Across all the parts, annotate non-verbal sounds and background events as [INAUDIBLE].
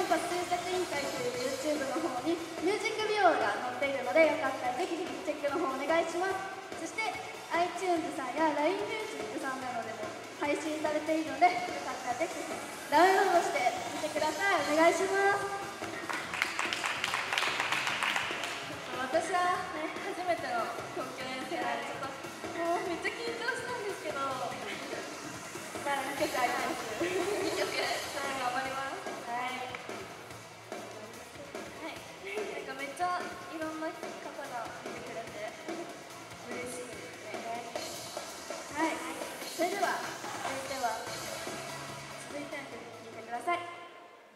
アイドルキャンパス制作委員会という YouTube の方にミュージックビデオが載っているのでよかったらぜひぜひチェックの方お願いします。そして iTunes さんや LINE ミュージックさんなどでも配信されているのでよかったらぜひダウンロードしてみてください。お願いします。私はね初めての東京遠征なんでちょっともうめっちゃ緊張したんですけど。[LAUGHS] まあ2曲あります。[LAUGHS] 2曲はい頑張ります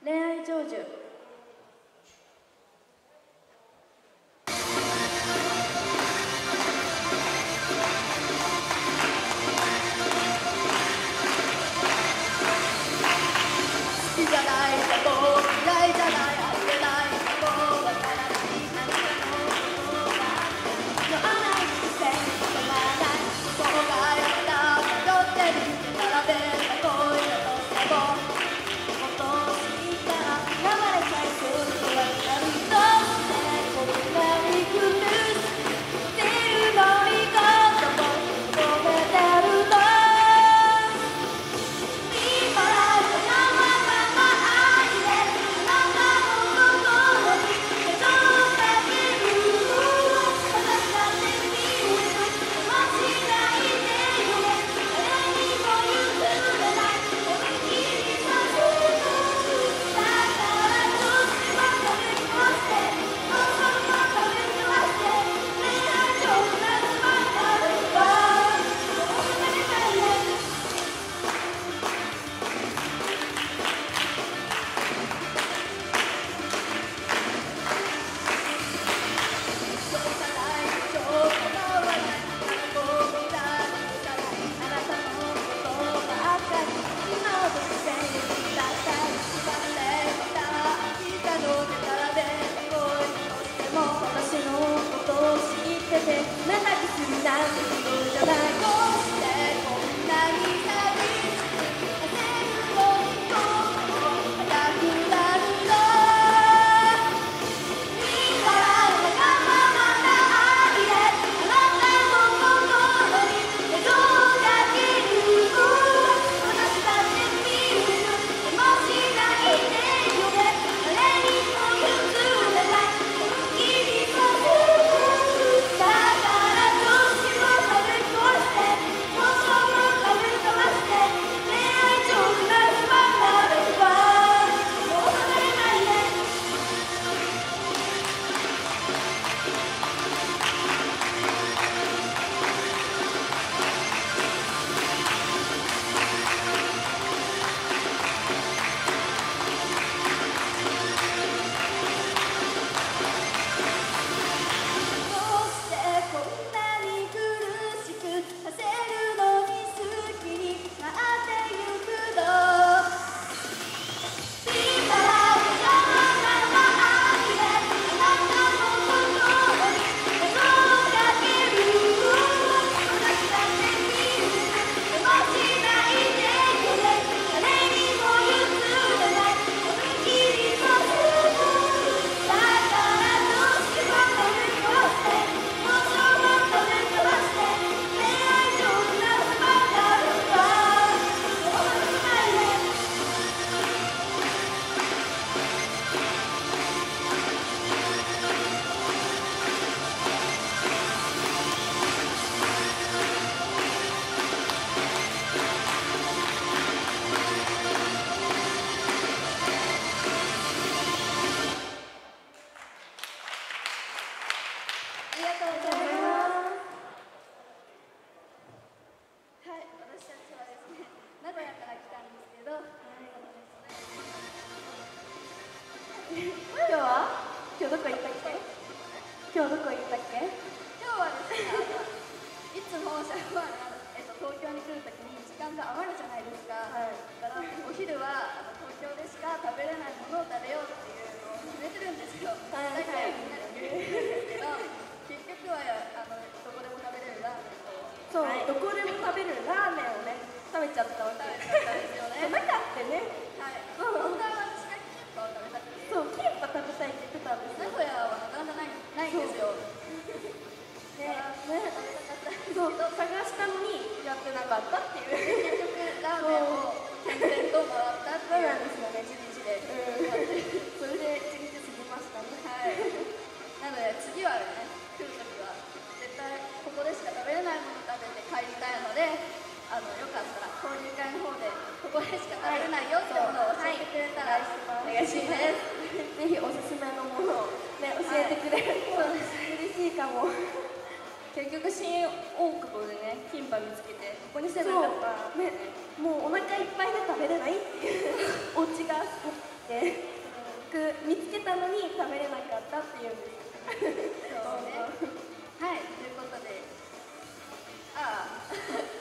恋愛成就。が余るじゃないですか、はいだからお昼は東京でしか食べれないものを食べようっていうのを決めてるんですよ、はい大体みんなで言うんですけど結局はあのどこでも食べれるラーメンをそう、はい。どこでも食べるラーメンをね食べちゃったわけですよね。なかってねはい。本当は私がキンパを食べたくて。そうキンパ食べたいって言ってたんですよ。名古屋はなかなかないないんですよねねそう探したのにやってなかったっていう結局ラーメンを点々と回ったっていうそうなんです。よね一日でそれで一日過ぎましたねはいなので次はね来るときは絶対ここでしか食べれないもの食べて帰りたいのであのよかったら交流会の方でここでしか食べれないよってものを教えてくれたらはい嬉しいです。ぜひおす。す。めのものをね教えてくれると嬉しいかも結局新大久保でねキンパ見つけてここにすれそうばよかった。ねもうお腹いっぱいで食べれないっていう [LAUGHS] お家があって僕見つけたのに食べれなかったっていうんです。そうね。はいということで。ああ